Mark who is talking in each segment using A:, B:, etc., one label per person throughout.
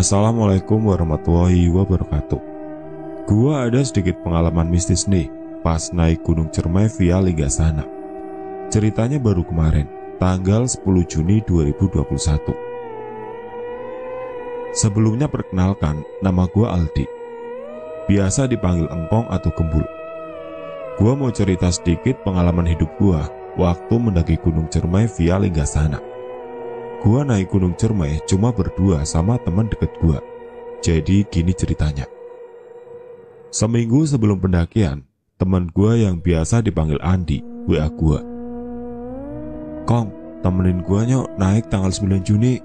A: Assalamualaikum warahmatullahi wabarakatuh. Gua ada sedikit pengalaman mistis nih Pas naik Gunung Cermai via Liga Sana. Ceritanya baru kemarin Tanggal 10 Juni 2021 Sebelumnya perkenalkan Nama gua Aldi Biasa dipanggil Engkong atau Gembul Gua mau cerita sedikit pengalaman hidup gua Waktu mendaki Gunung Cermai via Liga Sana Gua naik Gunung Cermai cuma berdua sama teman deket gua. Jadi gini ceritanya. Seminggu sebelum pendakian, teman gua yang biasa dipanggil Andi, WA gua. Kong, temenin gua nyok naik tanggal 9 Juni.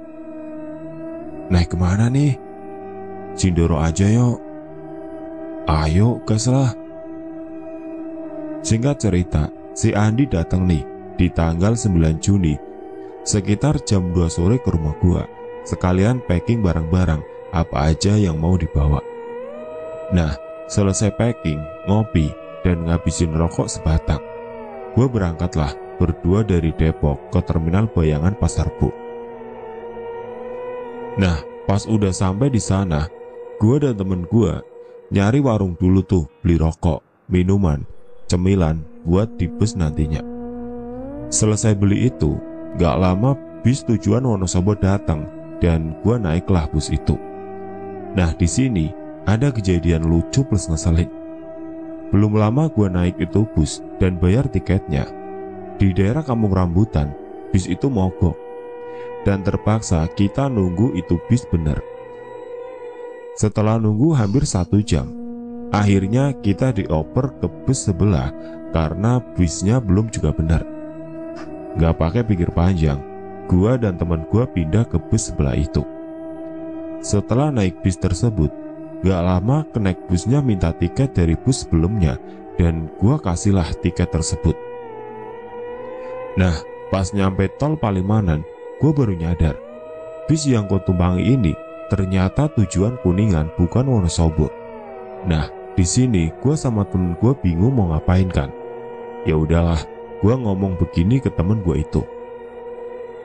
A: Naik ke mana nih? Sindoro aja yuk. Ayo, gas lah. Singkat cerita, si Andi datang nih di tanggal 9 Juni sekitar jam 2 sore ke rumah gua, sekalian packing barang-barang apa aja yang mau dibawa. Nah, selesai packing, ngopi, dan ngabisin rokok sebatang. Gua berangkatlah berdua dari Depok ke terminal Bayangan Pasar Bu. Nah, pas udah sampai di sana, gua dan temen gua nyari warung dulu tuh beli rokok, minuman, cemilan buat di bus nantinya. Selesai beli itu, Gak lama bis tujuan Wonosobo datang dan gua naiklah bus itu. Nah di sini ada kejadian lucu plus ngeselin. Belum lama gua naik itu bus dan bayar tiketnya. Di daerah Kampung Rambutan, bis itu mogok. Dan terpaksa kita nunggu itu bis bener. Setelah nunggu hampir satu jam, akhirnya kita dioper ke bus sebelah karena bisnya belum juga benar. Gak pakai pikir panjang, gua dan teman gua pindah ke bus sebelah itu. Setelah naik bis tersebut, gak lama kenaik busnya minta tiket dari bus sebelumnya dan gua kasihlah tiket tersebut. Nah, pas nyampe tol Palimanan, gua baru nyadar, bis yang kau tumpangi ini ternyata tujuan Kuningan bukan Wonosobo. Nah, di sini gua sama temen gua bingung mau ngapain kan. Ya udahlah, Gue ngomong begini ke temen gue itu.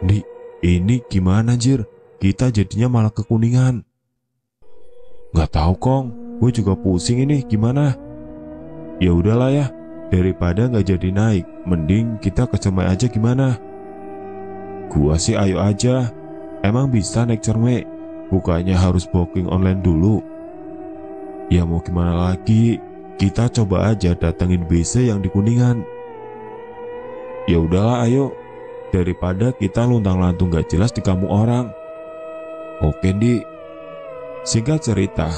A: Di, ini gimana jir? Kita jadinya malah ke Kuningan. Gak tahu kong, gue juga pusing ini gimana? Ya udahlah ya, daripada nggak jadi naik, mending kita ke Cermai aja gimana? Gua sih ayo aja, emang bisa naik Cermai, bukannya harus booking online dulu. Ya mau gimana lagi, kita coba aja datengin BC yang di Kuningan. Ya udahlah ayo, daripada kita luntang-lantung gak jelas di kamu orang. Oke di. Singkat cerita,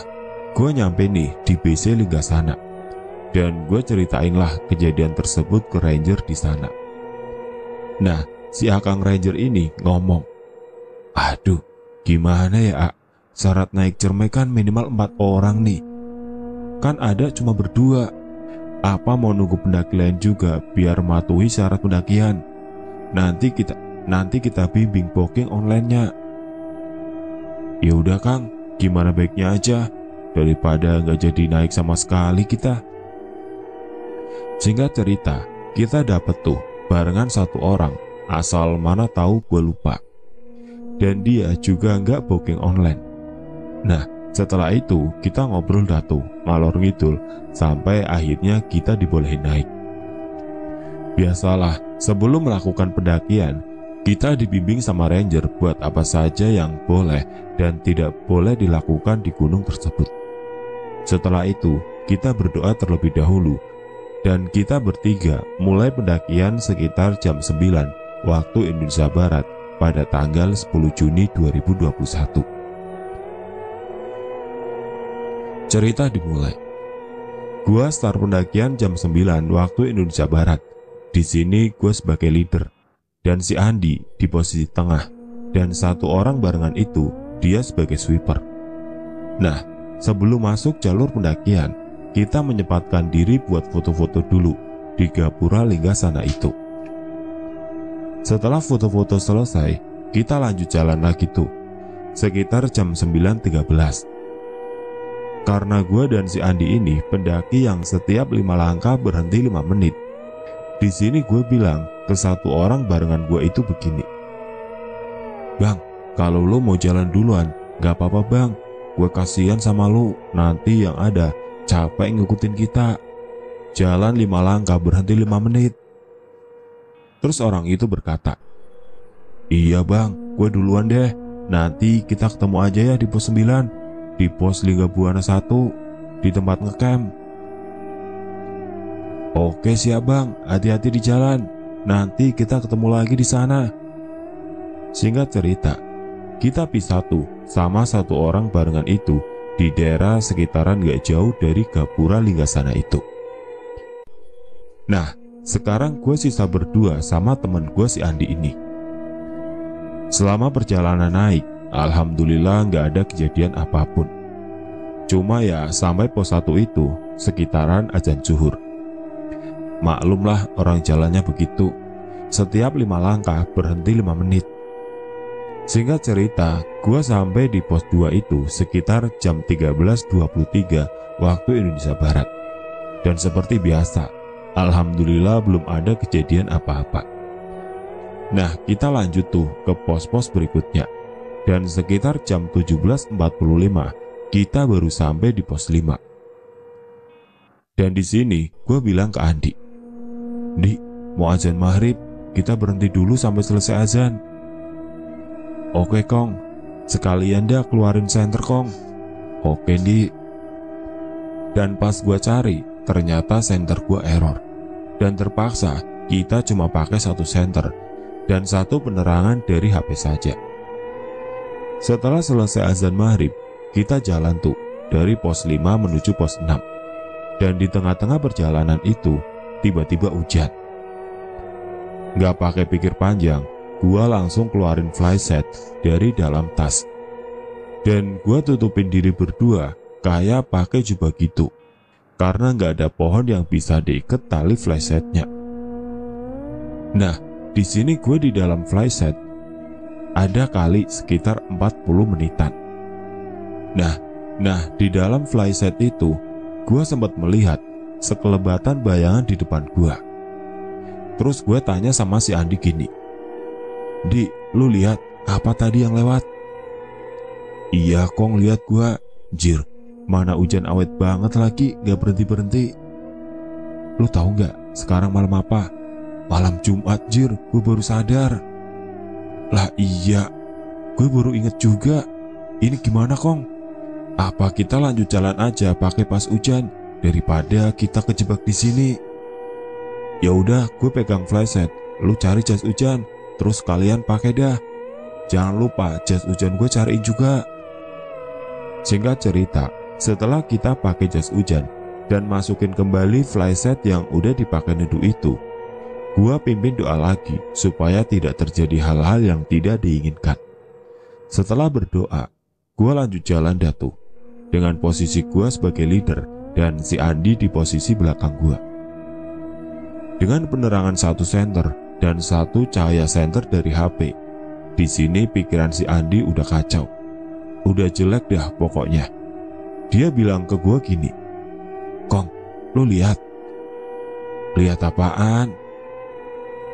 A: gue nyampe nih di BC Lingga sana. Dan gue ceritain lah kejadian tersebut ke ranger di sana. Nah, si Akang Ranger ini ngomong, Aduh, gimana ya Ak? Syarat naik cermai kan minimal empat orang nih. Kan ada cuma berdua. Apa mau nunggu pendaki lain juga biar matuhi syarat pendakian? Nanti kita nanti kita bimbing booking onlinenya. Ya udah Kang, gimana baiknya aja daripada nggak jadi naik sama sekali kita. Singkat cerita, kita dapet tuh barengan satu orang, asal mana tahu gue lupa. Dan dia juga nggak booking online. Nah, setelah itu kita ngobrol datu, ngalor ngidul, sampai akhirnya kita dibolehin naik. Biasalah, sebelum melakukan pendakian, kita dibimbing sama ranger buat apa saja yang boleh dan tidak boleh dilakukan di gunung tersebut. Setelah itu, kita berdoa terlebih dahulu dan kita bertiga mulai pendakian sekitar jam 9 waktu Indonesia Barat pada tanggal 10 Juni 2021. Cerita dimulai. Gua start pendakian jam 9 waktu Indonesia Barat. Di sini gue sebagai leader dan si Andi di posisi tengah dan satu orang barengan itu dia sebagai sweeper. Nah, sebelum masuk jalur pendakian, kita menyempatkan diri buat foto-foto dulu di Gapura Lingga sana itu. Setelah foto-foto selesai, kita lanjut jalan lagi tuh. Sekitar jam 9.13. Karena gue dan si Andi ini pendaki yang setiap lima langkah berhenti lima menit. Di sini gue bilang ke satu orang barengan gue itu begini. Bang, kalau lo mau jalan duluan, gak apa-apa bang. Gue kasihan sama lo, nanti yang ada capek ngikutin kita. Jalan lima langkah berhenti lima menit. Terus orang itu berkata, Iya bang, gue duluan deh. Nanti kita ketemu aja ya di pos 9 Di pos Lingga Buana 1 Di tempat ngecamp Oke siap bang, hati-hati di jalan Nanti kita ketemu lagi di sana Singkat cerita, kita pisah tuh sama satu orang barengan itu di daerah sekitaran gak jauh dari Gapura Linggasana itu. Nah, sekarang gue sisa berdua sama temen gue si Andi ini. Selama perjalanan naik, Alhamdulillah nggak ada kejadian apa pun. Cuma ya sampai pos satu itu sekitaran ajan zuhur. Maklumlah orang jalannya begitu. Setiap lima langkah berhenti lima menit. Singkat cerita, gua sampai di pos 2 itu sekitar jam 13.23 waktu Indonesia Barat. Dan seperti biasa, Alhamdulillah belum ada kejadian apa-apa. Nah, kita lanjut tuh ke pos-pos berikutnya. Dan sekitar jam 17.45, kita baru sampai di pos 5. Dan di sini, gue bilang ke Andi, Di, mau azan maghrib, kita berhenti dulu sampai selesai azan. Oke Kong, sekalian dah keluarin senter Kong. Oke Di. Dan pas gue cari, ternyata senter gue error. Dan terpaksa kita cuma pakai satu senter dan satu penerangan dari HP saja. Setelah selesai azan maghrib, kita jalan tuh dari pos 5 menuju pos 6. Dan di tengah-tengah perjalanan itu, tiba-tiba hujan. Gak pakai pikir panjang, gua langsung keluarin flyset dari dalam tas. Dan gua tutupin diri berdua kayak pakai jubah gitu. Karena gak ada pohon yang bisa diikat tali flysetnya. Nah, di sini gue di dalam flyset ada kali sekitar 40 menitan. Nah, nah di dalam flyset itu gue sempat melihat sekelebatan bayangan di depan gue. Terus gue tanya sama si Andi gini, Di, lu lihat apa tadi yang lewat? Iya kong lihat gue, jir, mana hujan awet banget lagi gak berhenti-berhenti. Lu tahu gak sekarang malam apa? Malam Jumat jir, gue baru sadar. Lah iya, gue baru inget juga. Ini gimana kong? Apa kita lanjut jalan aja pakai pas hujan daripada kita kejebak di sini? Ya udah, gue pegang flashlight. Lu cari jas hujan, terus kalian pakai dah. Jangan lupa jas hujan gue cariin juga. Singkat cerita, setelah kita pakai jas hujan dan masukin kembali flashlight yang udah dipakai nedu itu, Gua pimpin doa lagi supaya tidak terjadi hal-hal yang tidak diinginkan. Setelah berdoa, gua lanjut jalan datu dengan posisi gua sebagai leader dan si Andi di posisi belakang gua. Dengan penerangan satu senter dan satu cahaya senter dari HP, di sini pikiran si Andi udah kacau. Udah jelek dah pokoknya. Dia bilang ke gua gini, Kong, lu lihat. Lihat apaan?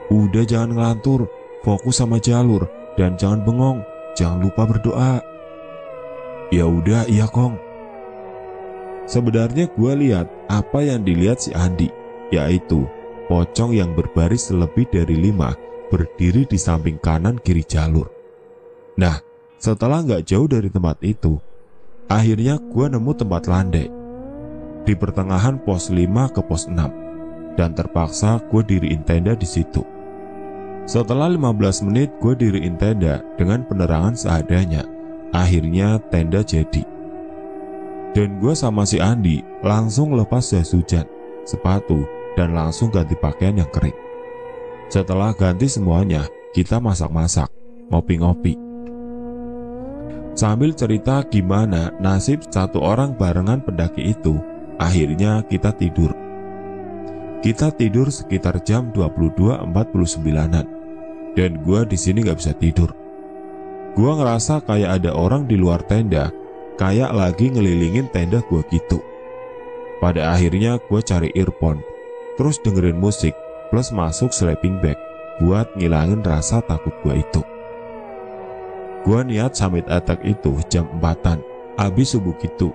A: Udah jangan ngelantur, fokus sama jalur dan jangan bengong, jangan lupa berdoa. Ya udah, iya Kong. Sebenarnya gue lihat apa yang dilihat si Andi, yaitu pocong yang berbaris lebih dari lima berdiri di samping kanan kiri jalur. Nah, setelah nggak jauh dari tempat itu, akhirnya gue nemu tempat landai di pertengahan pos 5 ke pos 6 dan terpaksa gue diriin tenda di situ. Setelah 15 menit gue diriin tenda dengan penerangan seadanya. Akhirnya tenda jadi. Dan gue sama si Andi langsung lepas jas hujan, sepatu, dan langsung ganti pakaian yang kering. Setelah ganti semuanya, kita masak-masak, ngopi-ngopi. Sambil cerita gimana nasib satu orang barengan pendaki itu, akhirnya kita tidur. Kita tidur sekitar jam 22.49an dan gue di sini gak bisa tidur Gua ngerasa kayak ada orang di luar tenda, kayak lagi ngelilingin tenda gua gitu. Pada akhirnya gue cari earphone, terus dengerin musik, plus masuk sleeping bag buat ngilangin rasa takut gue itu. Gue niat summit attack itu jam 4 abis subuh gitu.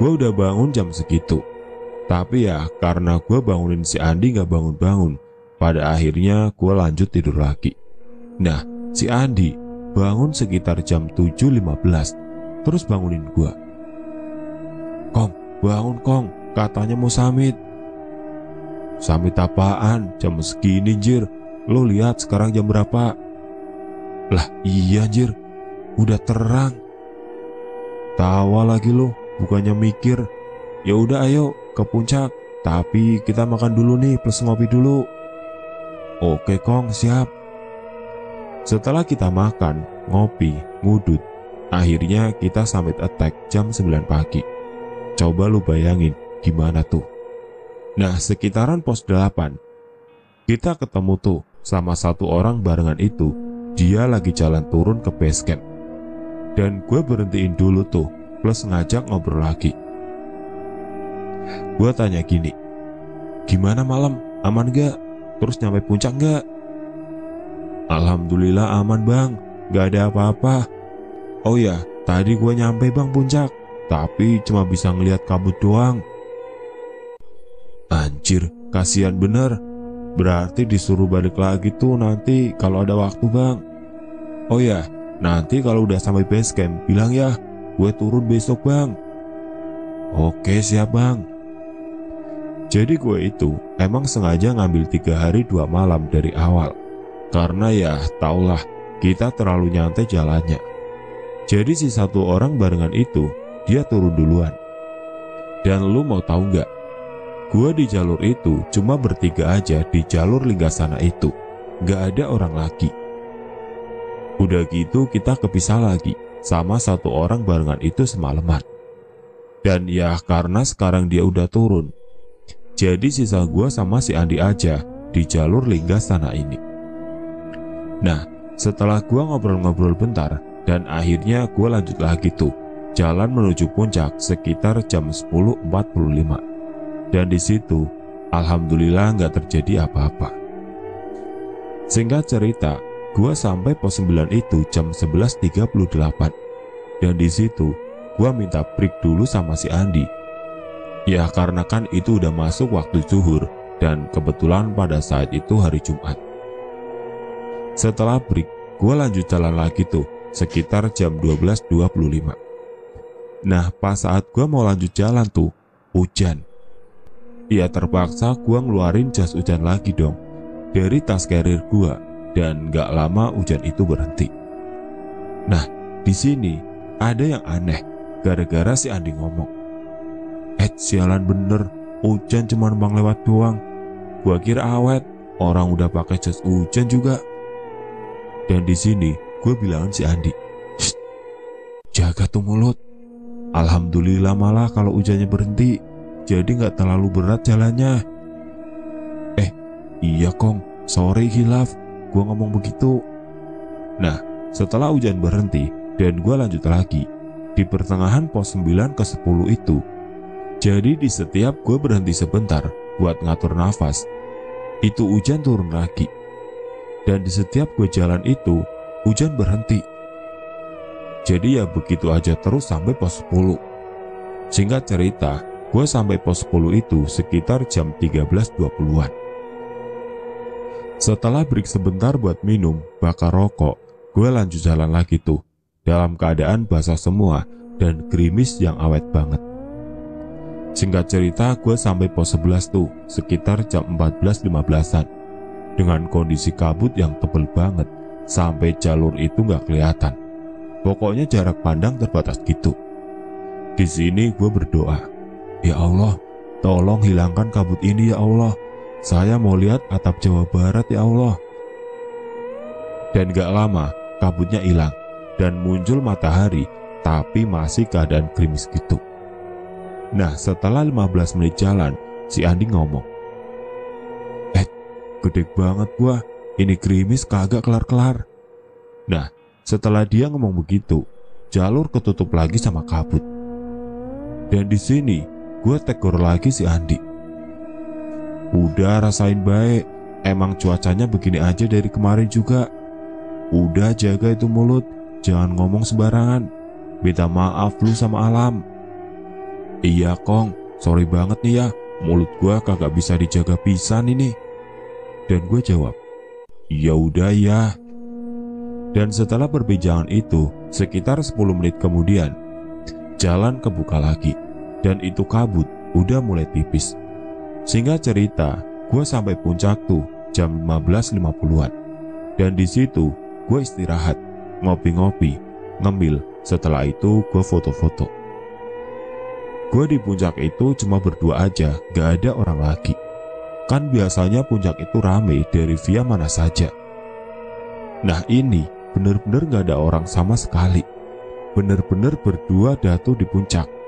A: Gue udah bangun jam segitu. Tapi ya karena gue bangunin si Andi gak bangun-bangun, pada akhirnya gue lanjut tidur lagi. Nah, si Andi bangun sekitar jam 7.15, terus bangunin gue. Kong, bangun Kong, katanya mau samit. Samit apaan? Jam segini jir. Lo lihat sekarang jam berapa? Lah iya jir, udah terang. Tawa lagi lo, bukannya mikir. Ya udah ayo ke puncak, tapi kita makan dulu nih plus ngopi dulu. Oke Kong, siap. Setelah kita makan, ngopi, ngudut, akhirnya kita summit attack jam 9 pagi. Coba lu bayangin gimana tuh. Nah, sekitaran pos 8, kita ketemu tuh sama satu orang barengan itu. Dia lagi jalan turun ke base camp. Dan gue berhentiin dulu tuh, plus ngajak ngobrol lagi. Gue tanya gini, gimana malam? Aman gak? Terus nyampe puncak gak? Alhamdulillah aman bang, gak ada apa-apa. Oh ya, tadi gue nyampe bang puncak, tapi cuma bisa ngeliat kabut doang. Anjir, kasihan bener. Berarti disuruh balik lagi tuh nanti kalau ada waktu bang. Oh ya, Nanti kalau udah sampai base camp, bilang ya, gue turun besok bang. Oke siap bang. Jadi gue itu emang sengaja ngambil tiga hari dua malam dari awal. Karena ya taulah kita terlalu nyantai jalannya. Jadi si satu orang barengan itu, dia turun duluan. Dan lu mau tahu nggak? Gue di jalur itu cuma bertiga aja di jalur Linggasana itu. Gak ada orang lagi. Udah gitu kita kepisah lagi sama satu orang barengan itu semalaman. Dan ya karena sekarang dia udah turun. Jadi sisa gua sama si Andi aja di jalur Lingga sana ini. Nah, setelah gua ngobrol-ngobrol bentar dan akhirnya gua lanjut lagi tuh jalan menuju puncak sekitar jam 10.45. Dan di situ alhamdulillah nggak terjadi apa-apa. Singkat cerita, Gua sampai pos 9 itu jam 11.38 dan di situ gua minta break dulu sama si Andi. Ya karena kan itu udah masuk waktu zuhur dan kebetulan pada saat itu hari Jumat. Setelah break, gua lanjut jalan lagi tuh sekitar jam 12.25. Nah pas saat gua mau lanjut jalan tuh, hujan. Ya terpaksa gua ngeluarin jas hujan lagi dong dari tas carrier gua dan gak lama hujan itu berhenti. Nah, di sini ada yang aneh gara-gara si Andi ngomong. Eh, sialan bener, hujan cuma bang lewat doang. Gua kira awet, orang udah pakai jas hujan juga. Dan di sini gue bilang si Andi, jaga tuh mulut. Alhamdulillah malah kalau hujannya berhenti, jadi nggak terlalu berat jalannya. Eh, iya kong, sorry hilaf, gue ngomong begitu. Nah, setelah hujan berhenti dan gue lanjut lagi, di pertengahan pos 9 ke 10 itu, jadi di setiap gue berhenti sebentar buat ngatur nafas, itu hujan turun lagi. Dan di setiap gue jalan itu, hujan berhenti. Jadi ya begitu aja terus sampai pos 10. Singkat cerita, gue sampai pos 10 itu sekitar jam 13.20an. Setelah break sebentar buat minum, bakar rokok, gue lanjut jalan lagi tuh. Dalam keadaan basah semua dan gerimis yang awet banget. Singkat cerita, gue sampai pos 11 tuh, sekitar jam 14.15an. Dengan kondisi kabut yang tebel banget, sampai jalur itu nggak kelihatan. Pokoknya jarak pandang terbatas gitu. Di sini gue berdoa, Ya Allah, tolong hilangkan kabut ini ya Allah. Saya mau lihat atap Jawa Barat ya Allah. Dan gak lama, kabutnya hilang dan muncul matahari, tapi masih keadaan krimis gitu. Nah, setelah 15 menit jalan, si Andi ngomong, Eh, gede banget gua, ini krimis kagak kelar-kelar. Nah, setelah dia ngomong begitu, jalur ketutup lagi sama kabut. Dan di sini, gue tegur lagi si Andi. Udah rasain baik, emang cuacanya begini aja dari kemarin juga. Udah jaga itu mulut, jangan ngomong sembarangan. Minta maaf lu sama alam. Iya kong, sorry banget nih ya, mulut gue kagak bisa dijaga pisan ini. Dan gue jawab, ya udah ya. Dan setelah perbincangan itu, sekitar 10 menit kemudian, jalan kebuka lagi, dan itu kabut udah mulai tipis. Sehingga cerita, gue sampai puncak tuh jam 15.50-an. Dan di situ gue istirahat, ngopi-ngopi, ngemil. Setelah itu gue foto-foto. Gue di puncak itu cuma berdua aja, gak ada orang lagi. Kan biasanya puncak itu rame dari via mana saja. Nah ini bener-bener gak ada orang sama sekali. Bener-bener berdua datu di puncak.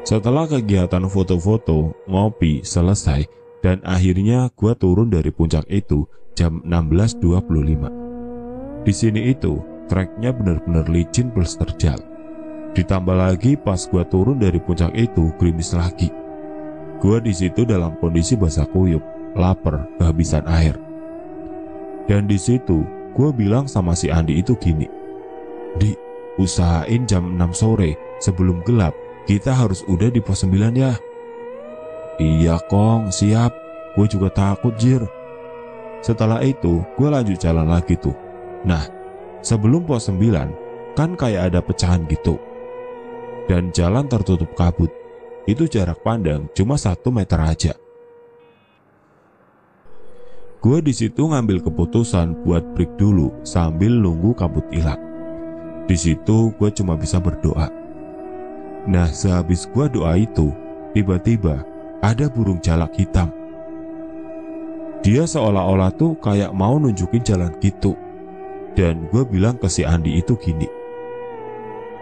A: Setelah kegiatan foto-foto, ngopi selesai, dan akhirnya gue turun dari puncak itu jam 16.25. Di sini itu, treknya bener-bener licin plus terjal. Ditambah lagi pas gue turun dari puncak itu gerimis lagi. Gue di situ dalam kondisi basah kuyup, lapar, kehabisan air. Dan di situ gue bilang sama si Andi itu gini, Di, usahain jam 6 sore sebelum gelap kita harus udah di pos 9 ya. Iya kong, siap. Gue juga takut jir. Setelah itu, gue lanjut jalan lagi tuh. Nah, sebelum pos 9, kan kayak ada pecahan gitu. Dan jalan tertutup kabut. Itu jarak pandang cuma satu meter aja. Gue di situ ngambil keputusan buat break dulu sambil nunggu kabut hilang. Di situ gue cuma bisa berdoa. Nah, sehabis gue doa itu, tiba-tiba ada burung jalak hitam. Dia seolah-olah tuh kayak mau nunjukin jalan gitu. Dan gue bilang ke si Andi itu gini.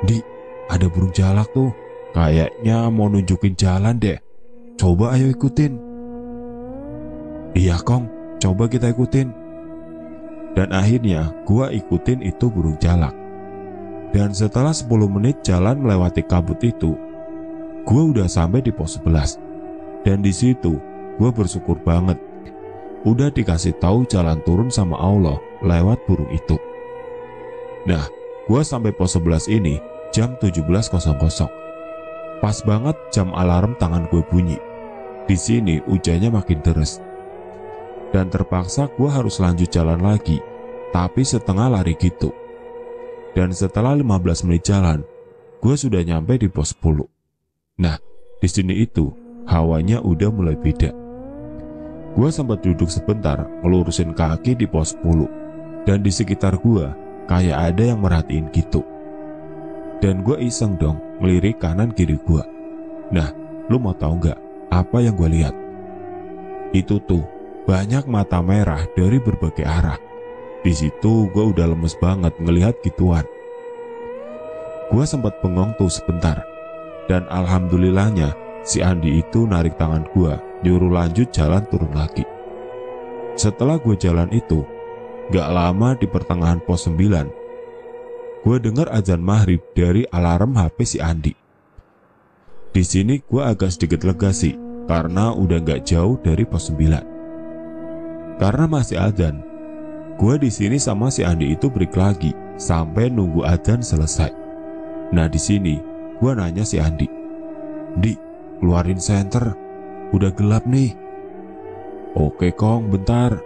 A: Di, ada burung jalak tuh. Kayaknya mau nunjukin jalan deh. Coba ayo ikutin. Iya kong, Coba kita ikutin. Dan akhirnya gua ikutin itu burung jalak. Dan setelah 10 menit jalan melewati kabut itu, gua udah sampai di pos 11. Dan di situ gua bersyukur banget. Udah dikasih tahu jalan turun sama Allah lewat burung itu. Nah, gua sampai pos 11 ini jam 17.00. Pas banget jam alarm tangan gue bunyi. Di sini hujannya makin deras dan terpaksa gue harus lanjut jalan lagi, tapi setengah lari gitu. Dan setelah 15 menit jalan, gue sudah nyampe di pos 10. Nah, di sini itu hawanya udah mulai beda. Gue sempat duduk sebentar ngelurusin kaki di pos 10 dan di sekitar gue kayak ada yang merhatiin gitu. Dan gue iseng dong ngelirik kanan kiri gue. Nah, lu mau tahu nggak apa yang gue lihat? Itu tuh banyak mata merah dari berbagai arah. Di situ gue udah lemes banget ngelihat gituan. Gue sempat bengong tuh sebentar. Dan alhamdulillahnya si Andi itu narik tangan gue nyuruh lanjut jalan turun lagi. Setelah gue jalan itu, gak lama di pertengahan pos 9, gue dengar azan maghrib dari alarm HP si Andi. Di sini gue agak sedikit lega sih, karena udah gak jauh dari pos 9. Karena masih adzan, gue di sini sama si Andi itu break lagi sampai nunggu adzan selesai. Nah di sini gue nanya si Andi, Di, keluarin senter, udah gelap nih. Oke kong, bentar.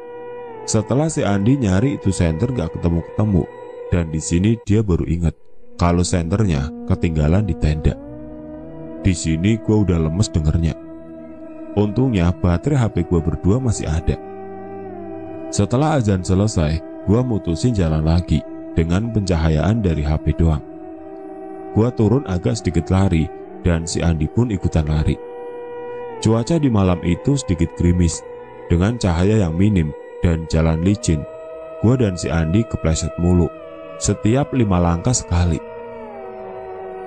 A: Setelah si Andi nyari itu senter gak ketemu-ketemu, dan di sini dia baru ingat kalau senternya ketinggalan di tenda. Di sini gue udah lemes dengernya. Untungnya baterai HP gue berdua masih ada. Setelah azan selesai, gua mutusin jalan lagi dengan pencahayaan dari HP doang. Gua turun agak sedikit lari dan si Andi pun ikutan lari. Cuaca di malam itu sedikit gerimis dengan cahaya yang minim dan jalan licin. Gua dan si Andi kepleset mulu setiap lima langkah sekali.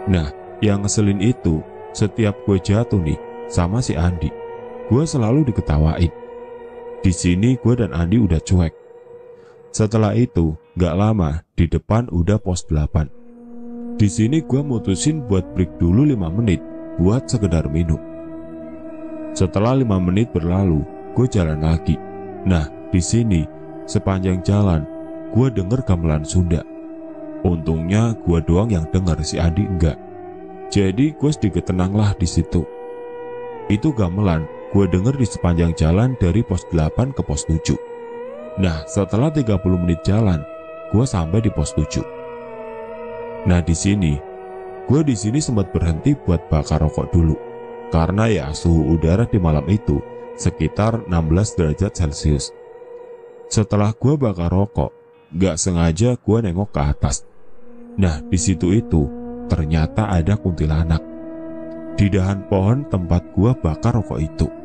A: Nah, yang ngeselin itu setiap gue jatuh nih sama si Andi, gue selalu diketawain. Di sini gue dan Andi udah cuek. Setelah itu, gak lama, di depan udah pos 8. Di sini gue mutusin buat break dulu 5 menit buat sekedar minum. Setelah 5 menit berlalu, gue jalan lagi. Nah, di sini, sepanjang jalan, gue denger gamelan Sunda. Untungnya gue doang yang denger, si Andi enggak. Jadi gue sedikit tenanglah di situ. Itu gamelan gue denger di sepanjang jalan dari pos 8 ke pos 7. Nah, setelah 30 menit jalan, gue sampai di pos 7. Nah, di sini, gue di sini sempat berhenti buat bakar rokok dulu. Karena ya suhu udara di malam itu sekitar 16 derajat Celcius. Setelah gue bakar rokok, gak sengaja gue nengok ke atas. Nah, di situ itu ternyata ada kuntilanak di dahan pohon tempat gue bakar rokok itu.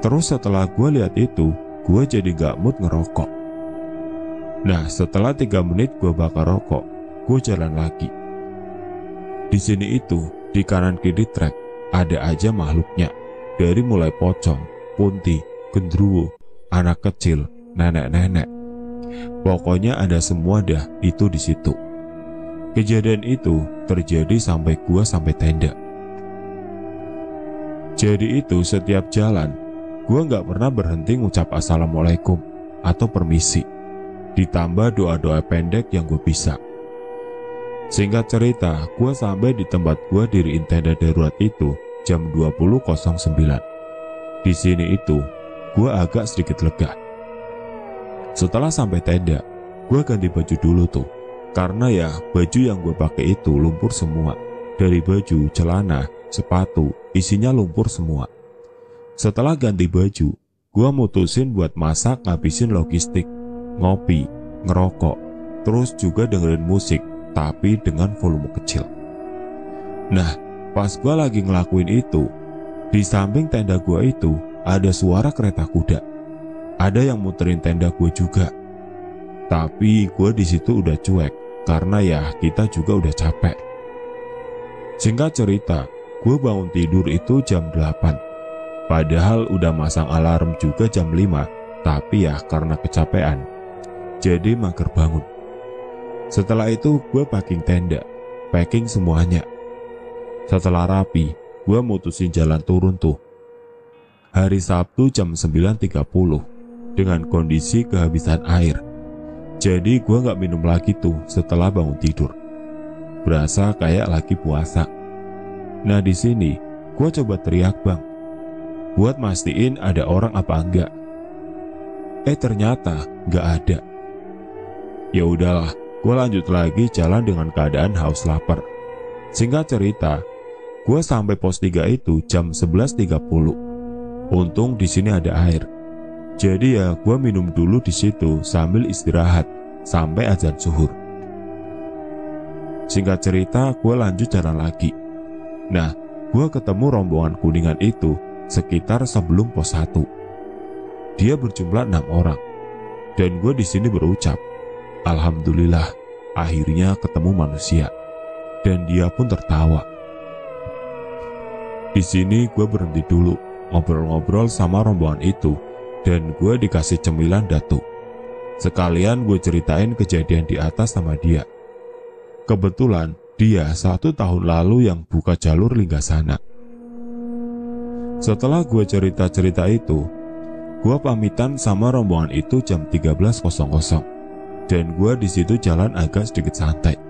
A: Terus setelah gue lihat itu, gue jadi gak mood ngerokok. Nah, setelah tiga menit gue bakar rokok, gue jalan lagi. Di sini itu, di kanan kiri trek, ada aja makhluknya. Dari mulai pocong, punti, gendruwo, anak kecil, nenek-nenek. Pokoknya ada semua dah itu di situ. Kejadian itu terjadi sampai gua sampai tenda. Jadi itu setiap jalan Gue gak pernah berhenti ngucap assalamualaikum atau permisi. Ditambah doa-doa pendek yang gue bisa. Singkat cerita, gue sampai di tempat gue diriin tenda darurat itu jam 20.09. Di sini itu, gue agak sedikit lega. Setelah sampai tenda, gue ganti baju dulu tuh. Karena ya, baju yang gue pakai itu lumpur semua. Dari baju, celana, sepatu, isinya lumpur semua. Setelah ganti baju, gua mutusin buat masak ngabisin logistik, ngopi, ngerokok, terus juga dengerin musik, tapi dengan volume kecil. Nah, pas gua lagi ngelakuin itu, di samping tenda gua itu ada suara kereta kuda. Ada yang muterin tenda gua juga. Tapi gua di situ udah cuek karena ya kita juga udah capek. Singkat cerita, gue bangun tidur itu jam 8 Padahal udah masang alarm juga jam 5, tapi ya karena kecapean. Jadi mager bangun. Setelah itu gue packing tenda, packing semuanya. Setelah rapi, gue mutusin jalan turun tuh. Hari Sabtu jam 9.30 dengan kondisi kehabisan air. Jadi gue gak minum lagi tuh setelah bangun tidur. Berasa kayak lagi puasa. Nah di sini, gue coba teriak bang buat mastiin ada orang apa enggak. Eh ternyata nggak ada. Ya udahlah, gue lanjut lagi jalan dengan keadaan haus lapar. Singkat cerita, gue sampai pos 3 itu jam 11.30. Untung di sini ada air. Jadi ya gue minum dulu di situ sambil istirahat sampai azan suhur. Singkat cerita, gue lanjut jalan lagi. Nah, gue ketemu rombongan kuningan itu sekitar sebelum pos 1. Dia berjumlah enam orang. Dan gue di sini berucap, Alhamdulillah, akhirnya ketemu manusia. Dan dia pun tertawa. Di sini gue berhenti dulu, ngobrol-ngobrol sama rombongan itu, dan gue dikasih cemilan datu. Sekalian gue ceritain kejadian di atas sama dia. Kebetulan dia satu tahun lalu yang buka jalur sana. Setelah gue cerita-cerita itu, gue pamitan sama rombongan itu jam 13.00 dan gue di situ jalan agak sedikit santai.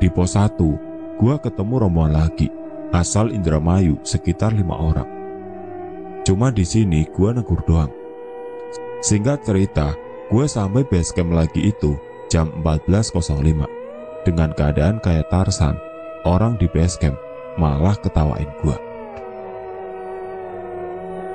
A: Di pos 1, gue ketemu rombongan lagi, asal Indramayu sekitar lima orang. Cuma di sini gue negur doang. Singkat cerita, gue sampai base camp lagi itu jam 14.05 dengan keadaan kayak Tarsan, orang di base camp malah ketawain gue.